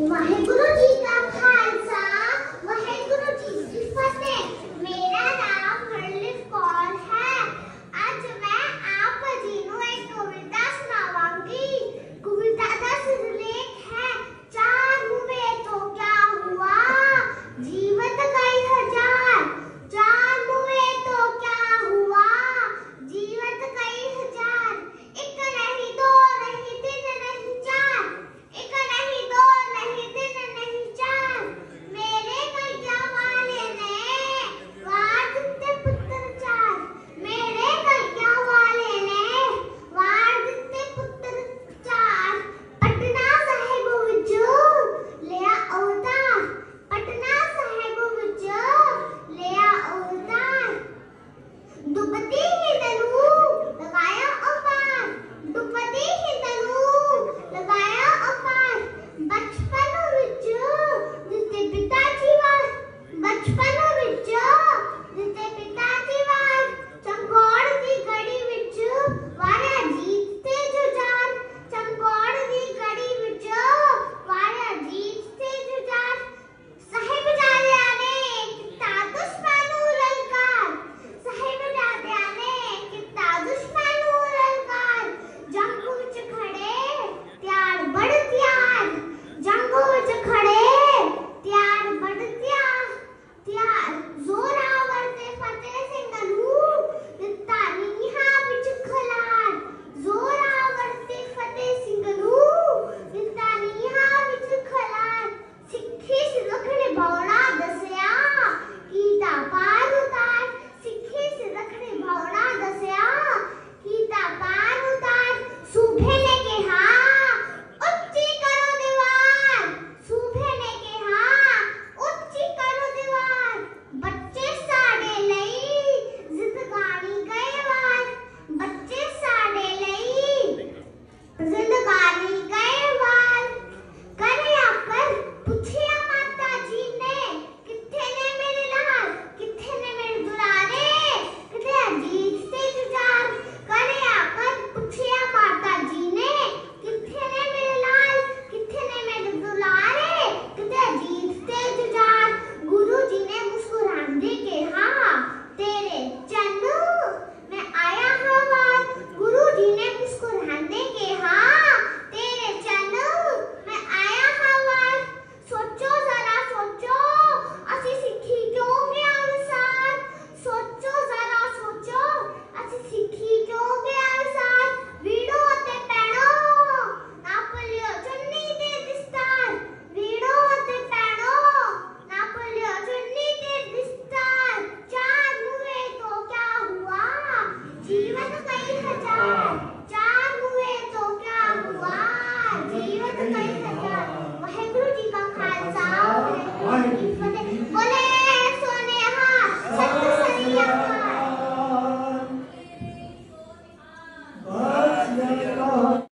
Waheguru ji